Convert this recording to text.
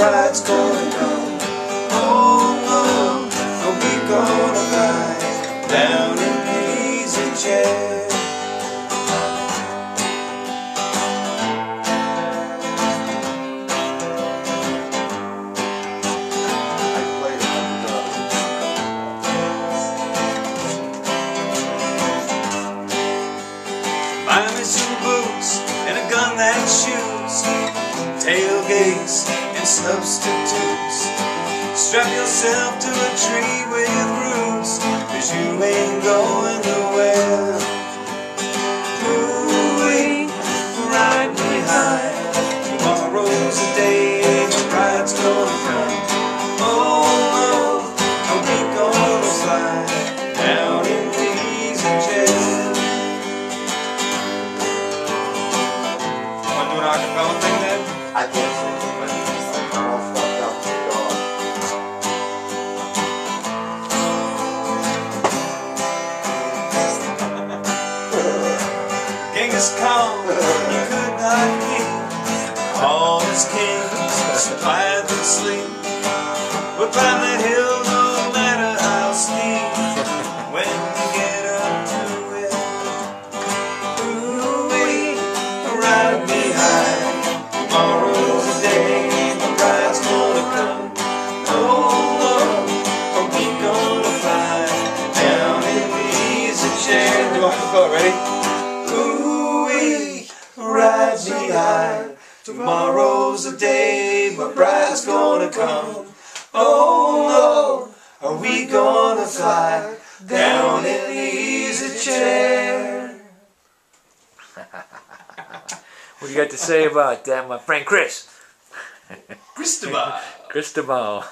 bride's gonna come. Oh, oh, are we gonna ride down in the easy chair? Buy me some boots and a gun that shoots, tailgates and substitutes. Strap yourself to a tree I can't. Genghis Khan, he could not keep all his kings supplied with sleep. But climb that hill chair? Ready? Ooh-wee, ride me high. Tomorrow's the day my bride's gonna come. Oh no, are we gonna fly down in the easy chair? What do you got to say about that, my friend Chris? Cristobal. Cristobal.